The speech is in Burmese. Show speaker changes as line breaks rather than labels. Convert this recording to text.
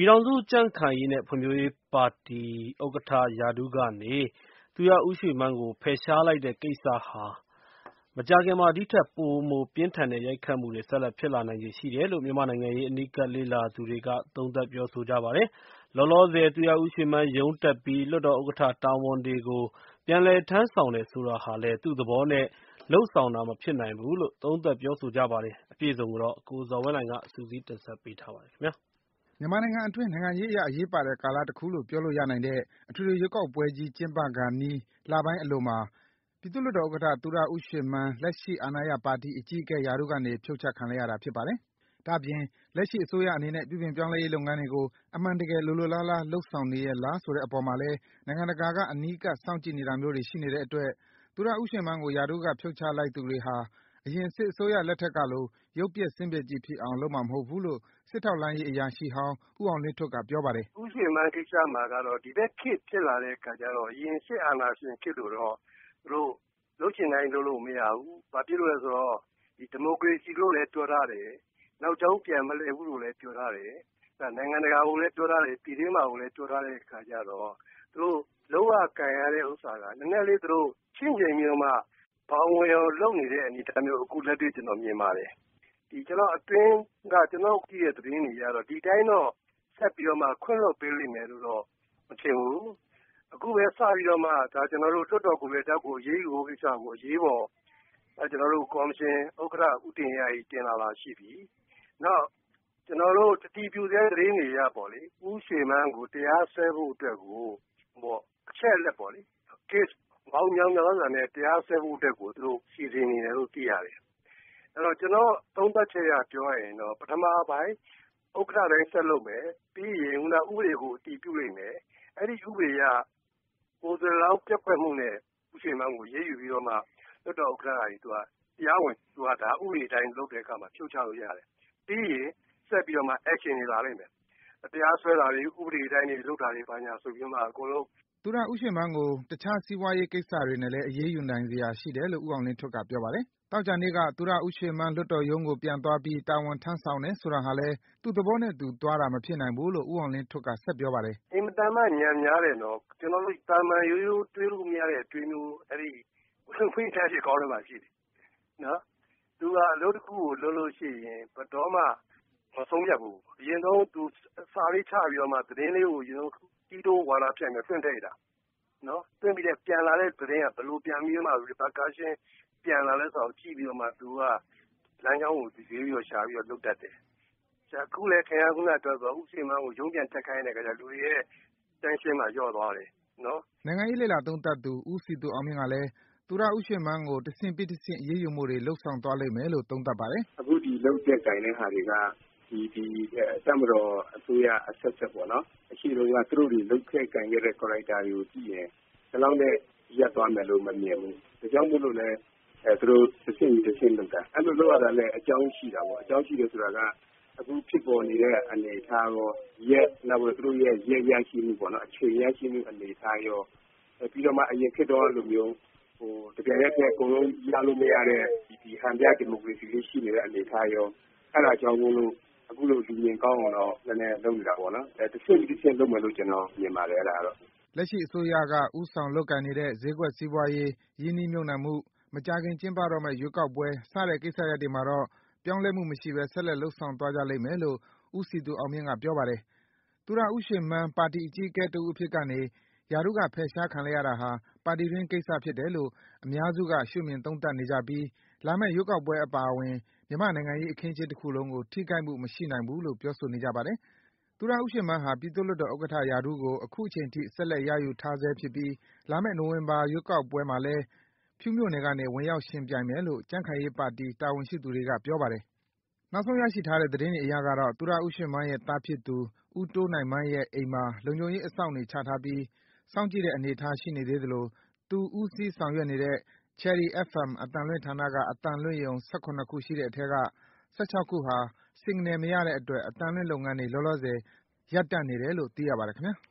ပြည်ထောင်စုကြံ့ခိုင်ရေးနဲ့ ဖွံ့ဖြိုးရေးပါတီ ဥက္ကဋ္ဌ ရာထူးကနေ သူရဦးရွှေမန်းကို ဖယ်ရှားလိုက်တဲ့ကိစ္စဟာ မကြာခင်မှာ ဒီထက်ပိုမိုပြင်းထန်တဲ့ ရိုက်ခတ်မှုတွေ ဆက်လက်ဖြစ်လာနိုင်ခြေရှိတယ်လို့ မြန်မာ့နိုင်ငံရေး အနီးကပ်လေ့လာသူတွေက သုံးသပ်ပြောဆိုကြပါတယ်။လောလောဆယ် သူရဦးရွှေမန်း ရုံးတက်ပြီး လွှတ်တော်ဥက္ကဋ္ဌ တာဝန်တွေကို ပြန်လည်ထမ်းဆောင်တယ်ဆိုတာဟာလည်း သူ့သဘောနဲ့ လုပ်ဆောင်တာ မဖြစ်နိုင်ဘူးလို့ သုံးသပ်ပြောဆိုကြပါတယ်။အပြည့်အစုံကိုတော့ကိုဇော်ဝင်းလှိုင်က စုစည်းတင်ပြပေးထားပါတယ်။
မြန်မာနိုင်ငံအတွင်း နိုင်ငံရေးအရ အရေးပါတဲ့ ကာလတခုလို့ ပြောလို့ရနိုင်တဲ့ အထွေထွေရွေးကောက်ပွဲကြီး ကျင်းပခါနီး လပိုင်းအလိုမှာ ပြည်သူ့လွှတ်တော်ဥက္ကဋ္ဌ သူရဦးရွှေမန်း လက်ရှိအာဏာရပါတီအကြီးအကဲ ရာထူးကနေ ဖြုတ်ချခံလိုက်ရတာ ဖြစ်ပါတယ်။ဒါ့အပြင် လက်ရှိအစိုးရအနေနဲ့ ပြုပြင်ပြောင်းလဲရေးလုပ်ငန်းတွေကို အမှန်တကယ် လိုလိုလားလား လုပ်ဆောင်နေရဲ့လားဆိုတဲ့အပေါ်မှာလည်း နိုင်ငံတကာက အနီးကပ် စောင့်ကြည့်နေတာမျိုးတွေ ရှိနေတဲ့အတွက် သူရဦးရွှေမန်းကို ရာထူးက ဖြုတ်ချလိုက်သူတွေဟာ အရင် စစ်အစိုးရလက်ထက်ကလို ရုပ်ပျက်ဆင်းပျက်ကြီးဖြစ်အောင် လုပ်မှာမဟုတ်ဘူးလို့ စစ်ထောက်လှမ်းရေးအရာရှိဟောင်း ဦးအောင်လင်းထွဋ်က ပြောပါတယ်။“
ဦးရွှေမန်းကိစ္စမှာကတော့ ဒီဘက်ခေတ်ဖြစ်လာတဲ့အခါကျတော့ အရင်စစ်အာဏာရှင်ခေတ်လိုတော့ သူတို့ လုပ်ချင်တိုင်းလုပ်လို့မရဘူး။ဘာဖြစ်လို့လဲဆိုတော့ ဒီမိုကရေစီလို့လည်း ပြောထားတယ်။နောက်ကြောင်းပြန်မလှည့်ဘူးလို့လည်း ပြောထားတယ်။နိုင်ငံတကာကိုလည်း ပြောထားတယ်။ပြည်တွင်းမှာလည်း ပြောထားတဲ့အခါကျတော့ သူတို့ လုပ်ရကိုင်ရတဲ့ဥစ္စာက နည်းနည်းလေး သူတို့ ချင့်ချိန်ပြီးတော့မှ ဘောင်ဝင်အောင်လုပ်နေတဲ့ အနေအထားမျိုး အခုလက်တွေ့ ကျနော်မြင်ပါတယ်။ကျနော့်အတွင်းက ကျနော်သိတဲ့ သတင်းတွေအရတော့ ဒီအတိုင်းတော့ ဆက်ပြီးတော့မှ ခွင့်လွှတ်ပေးလိမ့်မယ်လို့တော့ မထင်ဘူး။အခုပဲ စပြီးတော့မှ ကျနော်တို့ လွှတ်တော်ကိုယ်စားလှယ်တယောက်ကို အရေးယူဖို့ကိစ္စကို အရေးပေါ် ကျနော်တို့ ကော်မရှင်ဥက္ကဋ္ဌ ဦးတင်အေးကြီး တင်လာတာရှိပြီ။နောက် ကျနော်တို့ အတည်ပြုဆဲ သတင်းတွေအရပေါ့လေ ဦးရွှေမန်းကို တရားစွဲဖို့အတွက်ကို အချက်အလက်ပေါ့လေ Case ပေါင်းမြောက်မြားစွာနဲ့ တရားစွဲဖို့အတွက်ကို သူတို့ စီစဉ်နေတယ်လို့ သိရတယ်။အဲဒီတော့ ကျနော့် သုံးသပ်ချက်အရ ပြောရရင်တော့ ပထမပိုင်း ဥက္ကဋ္ဌအတိုင်း ဆက်လုပ်မယ်။ပြီးရင် ဥပဒေကို အတည်ပြုလိမ့်မယ်။အဲဒီဥပဒေအရ ကိုယ်စားလှယ်လောင်း ပျက်ကွက်မှုနဲ့ ဦးရွှေမန်းကို အရေးယူပြီးတော့မှ လွှတ်တော်ဥက္ကဋ္ဌကနေ တရားဝင် ဥပဒေအတိုင်း လုပ်တဲ့အခါမှာ ဖြုတ်ချလို့ရတယ်။ပြီးရင် ဆက်ပြီးတော့မှ Action တွေ လာလိမ့်မယ်။တရားစွဲတာတွေ ဥပဒေအတိုင်း လုပ်တာတွေဆိုပြီးတော့မှ အကုန်လုံး
သူရဦးရွှေမန်းကို တခြား စီးပွားရေးကိစ္စတွေနဲ့လည်း အရေးယူနိုင်စရာရှိတယ်လို့ ဦးအောင်လင်းထွဋ်က ပြောပါတယ်။သောကြာနေ့က သူရဦးရွှေမန်း လွှတ်တော်ရုံးကို ပြန်သွားပြီး တာဝန်ထမ်းဆောင်တယ်ဆိုတာဟာလည်း သူ့သဘောနဲ့သူသွားတာ မဖြစ်နိုင်ဘူးလို့ ဦးအောင်လင်းထွဋ်က ဆက်ပြောပါတယ်။“
အင်မတန်မှ ညံ့ဖျင်းတယ်နော်။ကျနော်တို့ သာမန်ရိုးရိုးတွေးလို့မရတဲ့ အတွေးမျိုး အဲဒီဦးဝင်းထိန်ခေါင်းထဲမှာ ရှိတယ်။သူကအလုပ်တခုကို လုပ်လို့ရှိရင် ဘယ်တော့မှ မဆုံးဖြတ်ဘူး။အရင်ဆုံး သူ စာလေးချပြီးတော့မှ သတင်းလေးကိုကြီး တိုးဝါဒဖြန့်ပြီးတော့ လွှင့်ထည့်လိုက်တာ။လွှင့်ပြီးတော့ ပြန်လာတဲ့သတင်းက ဘယ်လိုပြန်ပြီးတော့မှ Repercussion ပြန်လာလဲဆိုတာကို ကြည့်ပြီးတော့မှ သူက လမ်းကြောင်းကို ရွေးပြီးတော့ ရှာပြီးတော့ လုပ်တတ်တယ်။အခုလည်း ခင်ဗျား ခုနပြောသလို ဦးရွှေမန်းကို ရုံးပြန်တက်ခိုင်းတဲ့အခါကျတော့ လူတွေရဲ့ Tension လျော့သွားတယ်။”
နိုင်ငံရေးလေ့လာသုံးသပ်သူ ဦးစည်သူအောင်မြင့်ကလည်း သူရဦးရွှေမန်းကို တဆင့်ပြီးတဆင့် အရေးယူမှုတွေ လုပ်ဆောင်သွားလိမ့်မယ်လို့ သုံးသပ်ပါတယ်။“
အခုလုပ်တဲ့ကိုင်တဲ့ဟာတွေက တပ်မတော်အစိုးရအဆက်ဆက်ပေါ့နော် ရှေ့တုန်းက သူတို့တွေလုပ်ခဲ့ကိုင်ခဲ့တဲ့ Character တွေကိုကြည့်ရင် ဒီလောက်နဲ့ ရပ်သွားမယ်လို့ မမြင်ဘူး။ဒါကြောင့်မို့လို့လည်း သူတို့ တဆင့်ပြီးတဆင့်လုပ်တာ။အဲဒီလိုလုပ်ရတာလည်း အကြောင်းရှိတာပေါ့။အကြောင်းရှိတယ်ဆိုတာက အခုဖြစ်ပေါ်နေတဲ့ အနေအထားရော၊သူတို့ရဲ့ ရက်ရရှိမှုပေါ့နော် အချိန်ရရှိမှု အနေအထားရော ပြီးတော့မှ အရင်ခေတ်တုန်းကလိုမျိုး တပြိုင်နက်တည်း အကုန်လုံးရလို့မရတဲ့ ဟန်ပြဒီမိုကရေစီလေး ရှိနေတဲ့ အနေအထားရော အဲဒါကြောင့်မို့လို့ အခုလို လူမြင်ကောင်းအောင်တော့ နည်းနည်းလုပ်နေတာပေါ့နော်။တဆင့်ပြီးတဆင့် လုပ်မယ်လို့ ကျနော်မြင်ပါတယ် အဲဒါကတော့။”
လက်ရှိအစိုးရက ဦးဆောင်လုပ်ကိုင်နေတဲ့ ဈေးကွက်စီးပွားရေး၊ရင်းနှီးမြှုပ်နှံမှု၊မကြာခင်ကျင်းပတော့မယ့် ရွေးကောက်ပွဲ စတဲ့ကိစ္စရပ်တွေမှာတော့ ပြောင်းလဲမှုမရှိဘဲ ဆက်လက် လုပ်ဆောင်သွားကြလိမ့်မယ်လို့ ဦးစည်သူအောင်မြင့်က ပြောပါတယ်။သူရဦးရွှေမန်း ပါတီအကြီးအကဲတဦးအဖြစ်ကနေ ရာထူးက ဖယ်ရှားခံလိုက်ရတာဟာ ပါတီတွင်းကိစ္စဖြစ်တယ်လို့ အများစုက ရှုမြင် သုံးသပ်နေကြပြီး လာမယ့် ရွေးကောက်ပွဲအပါအဝင် မြန်မာ့နိုင်ငံရေးအခင်းအကျင်းတခုလုံးကို ထိခိုက်မှု မရှိနိုင်ဘူးလို့ ပြောဆိုနေကြပါတယ်။သူရဦးရွှေမန်းဟာ ပြည်သူ့လွှတ်တော်ဥက္ကဋ္ဌရာထူးကို အခုချိန်ထိ ဆက်လက် ရယူထားဆဲဖြစ်ပြီး လာမယ့် နိုဝင်ဘာရွေးကောက်ပွဲမှာလည်း ဖြူးမြို့နယ်ကနေ ဝင်ရောက် ယှဉ်ပြိုင်မယ်လို့ ကြံ့ခိုင်ရေးပါတီ တာဝန်ရှိသူတွေက ပြောပါတယ်။နောက်ဆုံးရရှိထားတဲ့ သတင်းတွေအရကတော့ သူရဦးရွှေမန်းရဲ့ သားဖြစ်သူ ဦးတိုးနိုင်မန်းရဲ့အိမ်မှာ လုံခြုံရေးအစောင့်တွေချထားပြီး စောင့်ကြည့်တဲ့အနေအထား ရှိနေသေးသလို သူ ဦးစီးဆောင်ရွက်နေတဲ့ Cherry FM အသံလွှင့်ဌာနက အသံလွှင့်ရုံ ၁၇ ခုရှိတဲ့အထဲက ၁၆ ခုဟာ Signal မရတဲ့အတွက် အသံလွှင့်လုပ်ငန်းတွေ လောလောဆယ် ရပ်တန့်နေတယ်လို့ သိရပါတယ်ခင်ဗျား။